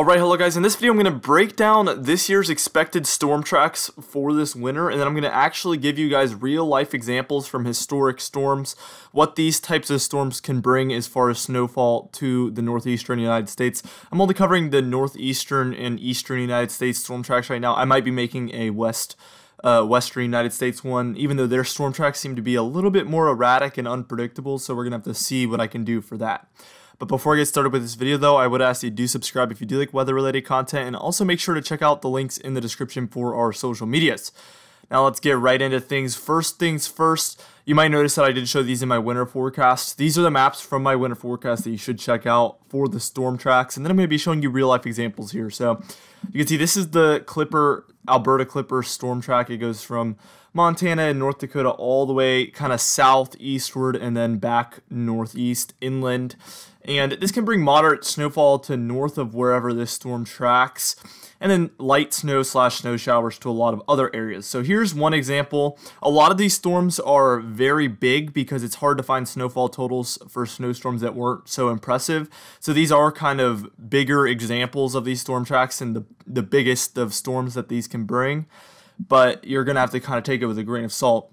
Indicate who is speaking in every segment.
Speaker 1: Alright, hello guys. In this video, I'm going to break down this year's expected storm tracks for this winter, and then I'm going to actually give you guys real-life examples from historic storms, what these types of storms can bring as far as snowfall to the northeastern United States. I'm only covering the northeastern and eastern United States storm tracks right now. I might be making a west uh, Western United States one, even though their storm tracks seem to be a little bit more erratic and unpredictable, so we're going to have to see what I can do for that. But before I get started with this video though, I would ask you do subscribe if you do like weather related content and also make sure to check out the links in the description for our social medias. Now let's get right into things. First things first, you might notice that I did show these in my winter forecast. These are the maps from my winter forecast that you should check out for the storm tracks. And then I'm going to be showing you real life examples here. So you can see this is the Clipper, Alberta Clipper storm track. It goes from Montana and North Dakota all the way kind of southeastward and then back northeast inland. And this can bring moderate snowfall to north of wherever this storm tracks, and then light snow slash snow showers to a lot of other areas. So here's one example. A lot of these storms are very big because it's hard to find snowfall totals for snowstorms that weren't so impressive. So these are kind of bigger examples of these storm tracks and the, the biggest of storms that these can bring but you're going to have to kind of take it with a grain of salt.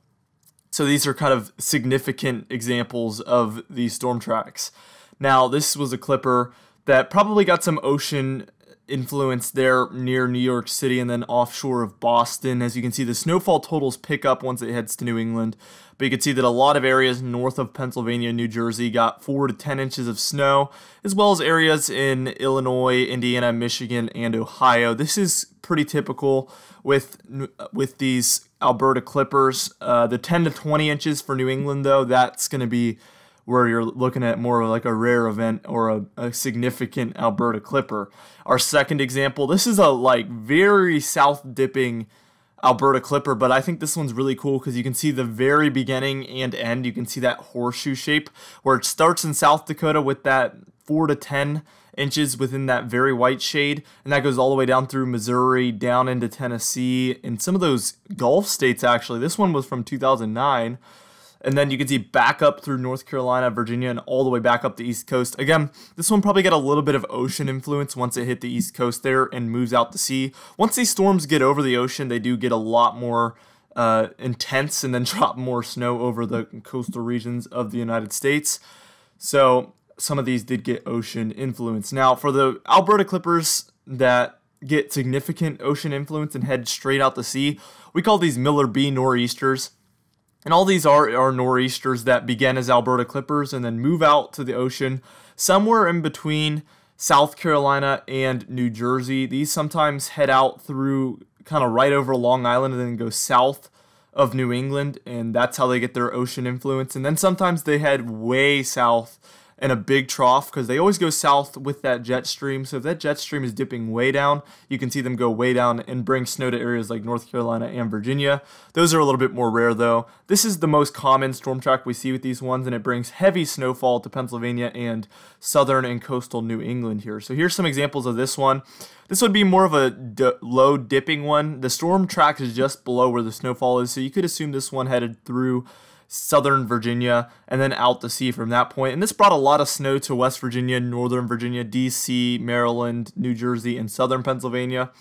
Speaker 1: So these are kind of significant examples of these storm tracks. Now, this was a clipper that probably got some ocean influence there near New York City and then offshore of Boston. As you can see, the snowfall totals pick up once it heads to New England. But you can see that a lot of areas north of Pennsylvania New Jersey got 4 to 10 inches of snow, as well as areas in Illinois, Indiana, Michigan, and Ohio. This is pretty typical with with these Alberta Clippers. Uh, the 10 to 20 inches for New England, though, that's going to be where you're looking at more like a rare event or a, a, significant Alberta Clipper. Our second example, this is a like very south dipping Alberta Clipper, but I think this one's really cool because you can see the very beginning and end. You can see that horseshoe shape where it starts in South Dakota with that 4 to 10 inches within that very white shade, and that goes all the way down through Missouri, down into Tennessee, and some of those Gulf states actually. This one was from 2009 and then you can see back up through North Carolina, Virginia, and all the way back up the East Coast. Again, this one probably got a little bit of ocean influence once it hit the East Coast there and moves out to sea. Once these storms get over the ocean, they do get a lot more uh, intense and then drop more snow over the coastal regions of the United States. So some of these did get ocean influence. Now, for the Alberta Clippers that get significant ocean influence and head straight out to sea, we call these Miller B nor'easters. And all these are, are nor'easters that begin as Alberta Clippers and then move out to the ocean somewhere in between South Carolina and New Jersey. These sometimes head out through kind of right over Long Island and then go south of New England, and that's how they get their ocean influence. And then sometimes they head way south and a big trough because they always go south with that jet stream. So if that jet stream is dipping way down, you can see them go way down and bring snow to areas like North Carolina and Virginia. Those are a little bit more rare though. This is the most common storm track we see with these ones and it brings heavy snowfall to Pennsylvania and southern and coastal New England here. So here's some examples of this one. This would be more of a low dipping one. The storm track is just below where the snowfall is, so you could assume this one headed through southern Virginia, and then out to sea from that point. And this brought a lot of snow to West Virginia, Northern Virginia, DC, Maryland, New Jersey, and southern Pennsylvania.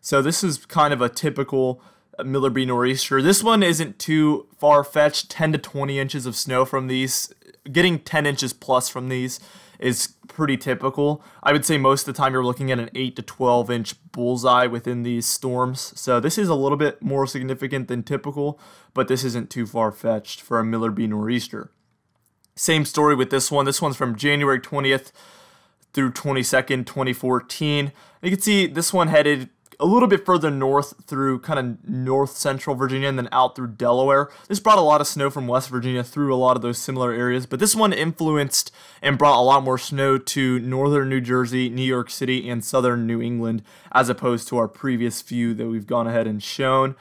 Speaker 1: So this is kind of a typical uh, Miller B nor'easter. This one isn't too far fetched 10 to 20 inches of snow from these. Getting 10 inches plus from these is pretty typical. I would say most of the time you're looking at an 8 to 12 inch bullseye within these storms. So this is a little bit more significant than typical, but this isn't too far fetched for a Miller B nor'easter. Same story with this one. This one's from January 20th through 22nd, 2014. You can see this one headed a little bit further north through kind of north central Virginia and then out through Delaware. This brought a lot of snow from West Virginia through a lot of those similar areas, but this one influenced and brought a lot more snow to northern New Jersey, New York City, and southern New England as opposed to our previous few that we've gone ahead and shown.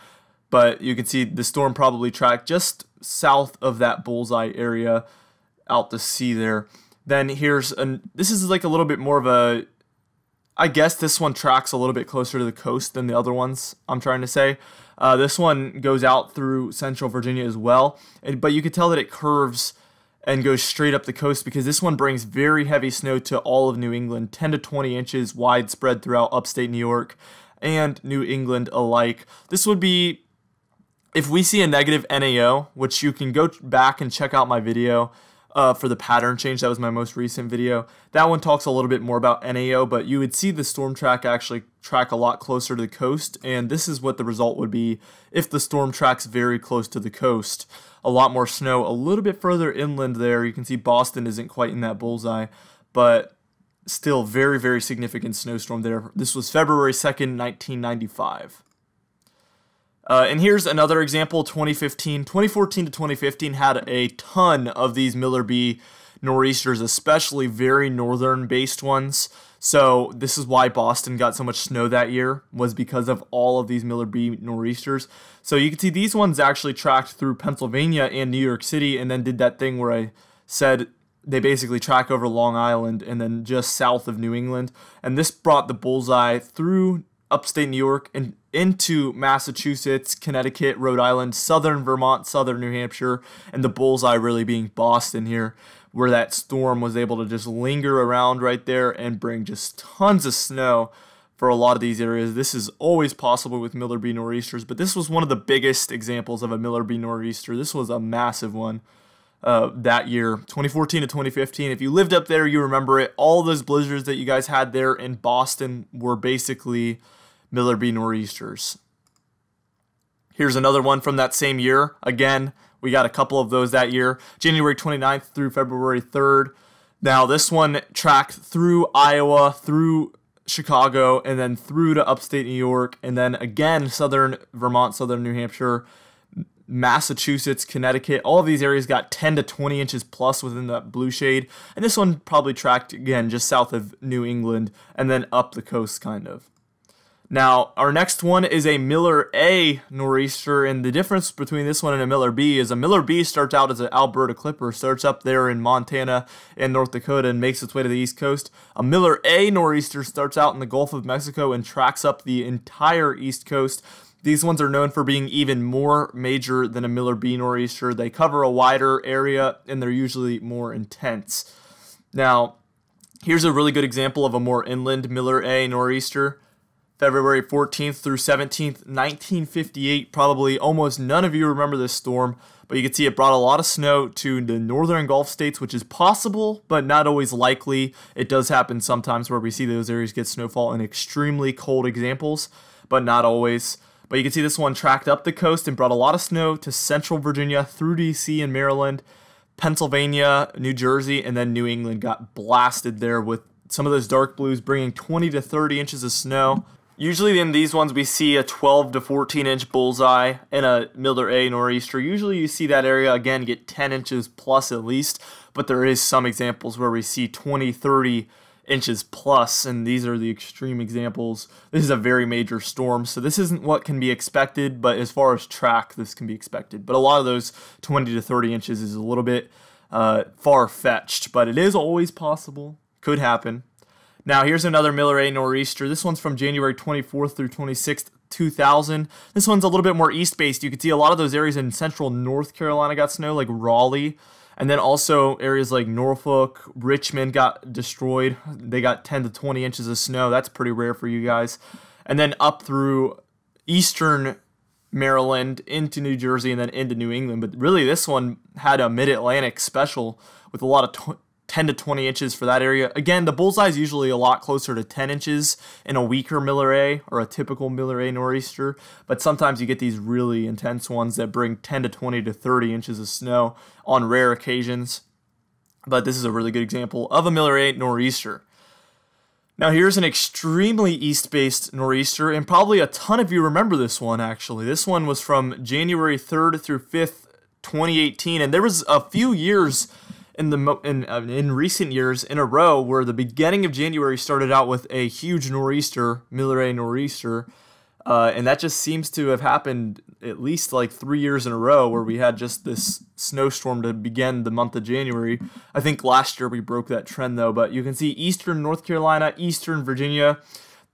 Speaker 1: But you can see the storm probably tracked just south of that bullseye area out to sea there. Then here's an this is like a little bit more of a I guess this one tracks a little bit closer to the coast than the other ones, I'm trying to say. Uh, this one goes out through central Virginia as well, but you could tell that it curves and goes straight up the coast because this one brings very heavy snow to all of New England, 10 to 20 inches widespread throughout upstate New York and New England alike. This would be if we see a negative NAO, which you can go back and check out my video uh, for the pattern change. That was my most recent video. That one talks a little bit more about NAO, but you would see the storm track actually track a lot closer to the coast, and this is what the result would be if the storm tracks very close to the coast. A lot more snow, a little bit further inland there. You can see Boston isn't quite in that bullseye, but still very, very significant snowstorm there. This was February 2nd, 1995. Uh, and here's another example 2015. 2014 to 2015 had a ton of these Miller B nor'easters, especially very northern based ones. So this is why Boston got so much snow that year was because of all of these Miller B nor'easters. So you can see these ones actually tracked through Pennsylvania and New York City and then did that thing where I said they basically track over Long Island and then just south of New England. And this brought the bullseye through upstate New York and into Massachusetts, Connecticut, Rhode Island, southern Vermont, southern New Hampshire, and the bullseye really being Boston here, where that storm was able to just linger around right there and bring just tons of snow for a lot of these areas. This is always possible with Miller B nor'easters, but this was one of the biggest examples of a Miller B nor'easter. This was a massive one. Uh, that year, 2014 to 2015. If you lived up there, you remember it. All those blizzards that you guys had there in Boston were basically Miller B. Nor'easters. Here's another one from that same year. Again, we got a couple of those that year, January 29th through February 3rd. Now, this one tracked through Iowa, through Chicago, and then through to upstate New York, and then again, southern Vermont, southern New Hampshire, Massachusetts, Connecticut. All of these areas got 10 to 20 inches plus within that blue shade. And this one probably tracked again just south of New England and then up the coast, kind of. Now, our next one is a Miller A nor'easter, and the difference between this one and a Miller B is a Miller B starts out as an Alberta Clipper, starts up there in Montana and North Dakota and makes its way to the East Coast. A Miller A nor'easter starts out in the Gulf of Mexico and tracks up the entire East Coast. These ones are known for being even more major than a Miller B nor'easter. They cover a wider area and they're usually more intense. Now, here's a really good example of a more inland Miller A nor'easter. February 14th through 17th, 1958. Probably almost none of you remember this storm, but you can see it brought a lot of snow to the northern Gulf states, which is possible, but not always likely. It does happen sometimes where we see those areas get snowfall in extremely cold examples, but not always. But you can see this one tracked up the coast and brought a lot of snow to central Virginia through DC and Maryland. Pennsylvania, New Jersey, and then New England got blasted there with some of those dark blues bringing 20 to 30 inches of snow. Usually in these ones we see a 12 to 14 inch bullseye in a Miller A nor'easter. Usually you see that area again get 10 inches plus at least, but there is some examples where we see 20, 30 inches plus, and these are the extreme examples. This is a very major storm, so this isn't what can be expected, but as far as track, this can be expected. But a lot of those 20 to 30 inches is a little bit uh, far fetched, but it is always possible. Could happen. Now, here's another Miller A nor'easter. This one's from January 24th through 26th, 2000. This one's a little bit more east based. You can see a lot of those areas in central North Carolina got snow, like Raleigh. And then also areas like Norfolk, Richmond got destroyed. They got 10 to 20 inches of snow. That's pretty rare for you guys. And then up through eastern Maryland into New Jersey and then into New England. But really, this one had a mid Atlantic special with a lot of 10 to 20 inches for that area. Again, the bullseye is usually a lot closer to 10 inches in a weaker Miller A or a typical Miller A nor'easter, but sometimes you get these really intense ones that bring 10 to 20 to 30 inches of snow on rare occasions. But this is a really good example of a Miller A nor'easter. Now, here's an extremely east based nor'easter, and probably a ton of you remember this one actually. This one was from January 3rd through 5th, 2018, and there was a few years in the in uh, in recent years in a row where the beginning of January started out with a huge nor'easter, Miller A nor'easter, uh, and that just seems to have happened at least like three years in a row where we had just this snowstorm to begin the month of January. I think last year we broke that trend though, but you can see eastern North Carolina, eastern Virginia,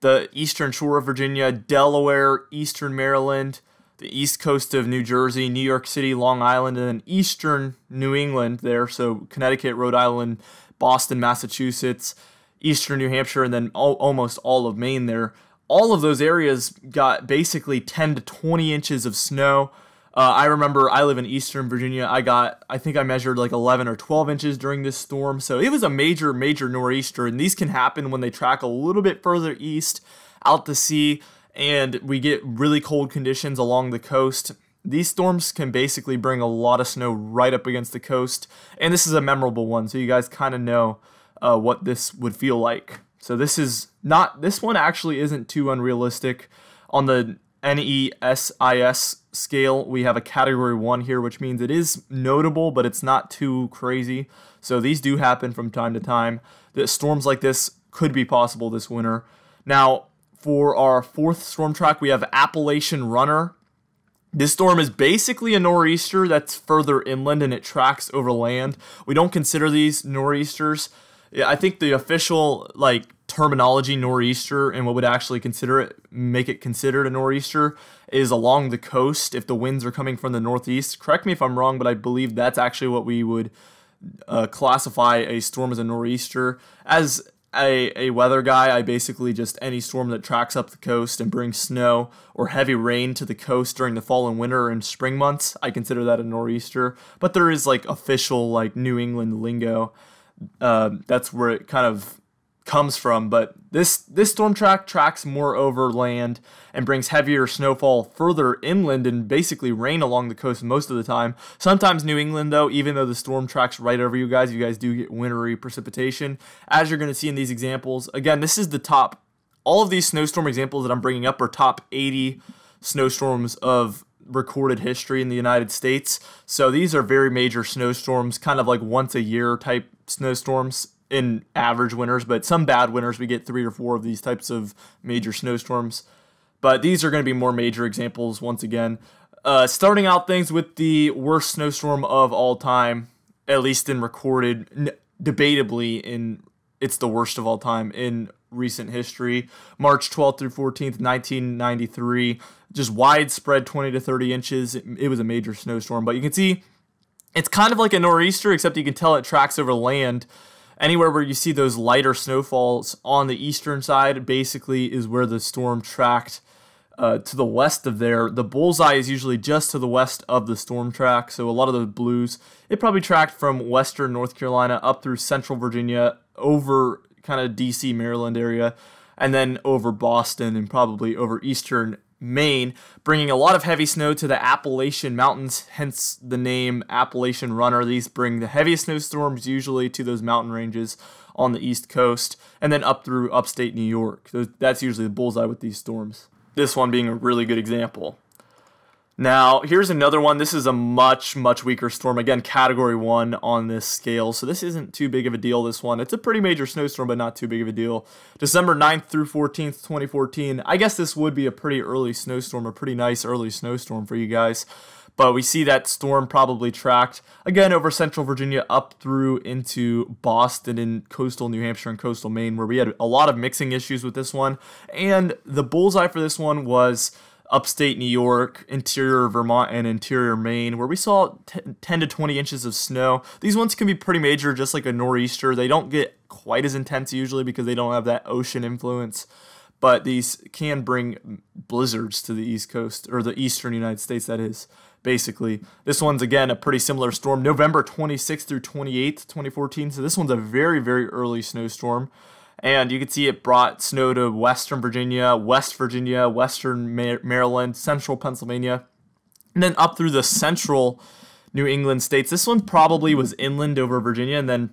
Speaker 1: the eastern shore of Virginia, Delaware, eastern Maryland the east coast of New Jersey, New York City, Long Island, and then eastern New England there. So Connecticut, Rhode Island, Boston, Massachusetts, eastern New Hampshire, and then all, almost all of Maine there. All of those areas got basically 10 to 20 inches of snow. Uh, I remember I live in Eastern Virginia. I got, I think I measured like 11 or 12 inches during this storm. So it was a major, major nor'easter. And these can happen when they track a little bit further east out to sea and we get really cold conditions along the coast. These storms can basically bring a lot of snow right up against the coast. And this is a memorable one. So you guys kind of know uh, what this would feel like. So this is not, this one actually isn't too unrealistic. On the NESIS scale, we have a category 1 here, which means it is notable, but it's not too crazy. So these do happen from time to time. That storms like this could be possible this winter. Now, for our fourth storm track, we have Appalachian Runner. This storm is basically a nor'easter that's further inland and it tracks over land. We don't consider these nor'easters. I think the official like terminology nor'easter and what would actually consider it make it considered a nor'easter is along the coast if the winds are coming from the northeast. Correct me if I'm wrong, but I believe that's actually what we would uh, classify a storm as a nor'easter. As a, a weather guy, I basically just any storm that tracks up the coast and brings snow or heavy rain to the coast during the fall and winter and spring months, I consider that a nor'easter. But there is like official like New England lingo. Uh, that's where it kind of comes from. But this this storm track tracks more over land and brings heavier snowfall further inland and basically rain along the coast most of the time. Sometimes New England though, even though the storm tracks right over you guys, you guys do get wintry precipitation, as you're going to see in these examples. Again, this is the top. All of these snowstorm examples that I'm bringing up are top 80 snowstorms of recorded history in the United States. So these are very major snowstorms, kind of like once a year type snowstorms in average winters, but some bad winters we get three or four of these types of major snowstorms. But these are going to be more major examples once again. Uh, starting out things with the worst snowstorm of all time, at least in recorded, n- debatably in it's the worst of all time in recent history. March 12th through 14th, 1993, just widespread 20 to 30 inches. It, it was a major snowstorm, but you can see it's kind of like a nor'easter, except you can tell it tracks over land anywhere where you see those lighter snowfalls on the eastern side basically is where the storm tracked uh, to the west of there. The bullseye is usually just to the west of the storm track, so a lot of the blues, it probably tracked from western North Carolina up through central Virginia, over kind of DC, Maryland area, and then over Boston and probably over eastern Maine, bringing a lot of heavy snow to the Appalachian Mountains, hence the name Appalachian Runner. These bring the heaviest snowstorms usually to those mountain ranges on the East Coast and then up through upstate New York. That's usually the bullseye with these storms. This one being a really good example. Now, here's another one. This is a much, much weaker storm. Again, category one on this scale. So this isn't too big of a deal, this one. It's a pretty major snowstorm, but not too big of a deal. December 9th through 14th, 2014. I guess this would be a pretty early snowstorm, a pretty nice early snowstorm for you guys. But we see that storm probably tracked, again, over central Virginia up through into Boston and coastal New Hampshire and coastal Maine, where we had a lot of mixing issues with this one. And the bullseye for this one was upstate New York, interior Vermont, and interior Maine, where we saw 10 to 20 inches of snow. These ones can be pretty major, just like a nor'easter. They don't get quite as intense usually because they don't have that ocean influence, but these can bring blizzards to the East Coast, or the eastern United States, that is. Basically, this one's again a pretty similar storm, November 26th through 28th, 2014. So, this one's a very, very early snowstorm and you can see it brought snow to western Virginia, West Virginia, western Maryland, central Pennsylvania, and then up through the central New England states. This one probably was inland over Virginia and then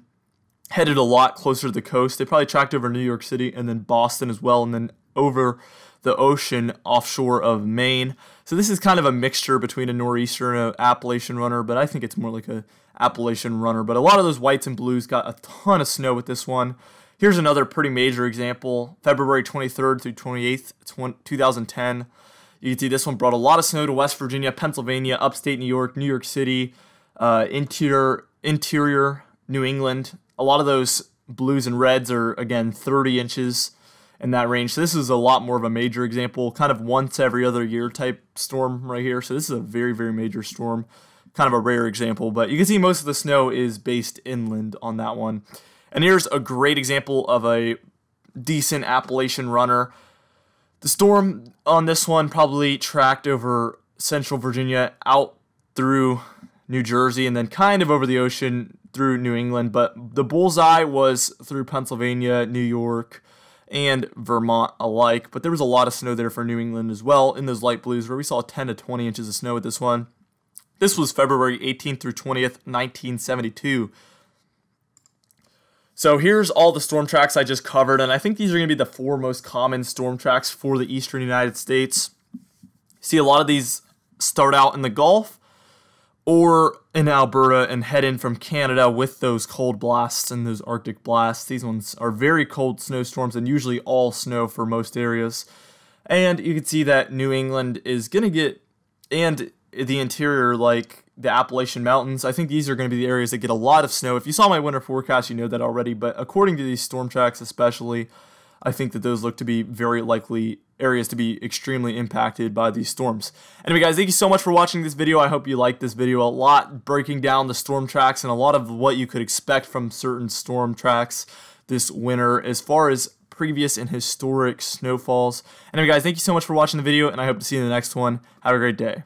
Speaker 1: headed a lot closer to the coast. They probably tracked over New York City and then Boston as well, and then over the ocean offshore of Maine. So this is kind of a mixture between a nor'easter and an Appalachian runner, but I think it's more like a Appalachian runner. But a lot of those whites and blues got a ton of snow with this one. Here's another pretty major example February 23rd through 28th, 2010. You can see this one brought a lot of snow to West Virginia, Pennsylvania, upstate New York, New York City, uh, interior, interior New England. A lot of those blues and reds are, again, 30 inches in that range. So this is a lot more of a major example, kind of once every other year type storm right here. So this is a very, very major storm, kind of a rare example. But you can see most of the snow is based inland on that one. And here's a great example of a decent Appalachian runner. The storm on this one probably tracked over central Virginia out through New Jersey and then kind of over the ocean through New England. But the bullseye was through Pennsylvania, New York, and Vermont alike. But there was a lot of snow there for New England as well in those light blues where we saw 10 to 20 inches of snow with this one. This was February 18th through 20th, 1972. So here's all the storm tracks I just covered, and I think these are going to be the four most common storm tracks for the eastern United States. See a lot of these start out in the Gulf or in Alberta and head in from Canada with those cold blasts and those Arctic blasts. These ones are very cold snowstorms and usually all snow for most areas. And you can see that New England is going to get, and the interior, like the Appalachian Mountains. I think these are going to be the areas that get a lot of snow. If you saw my winter forecast, you know that already, but according to these storm tracks, especially, I think that those look to be very likely areas to be extremely impacted by these storms. Anyway, guys, thank you so much for watching this video. I hope you liked this video a lot, breaking down the storm tracks and a lot of what you could expect from certain storm tracks this winter as far as previous and historic snowfalls. Anyway, guys, thank you so much for watching the video, and I hope to see you in the next one. Have a great day.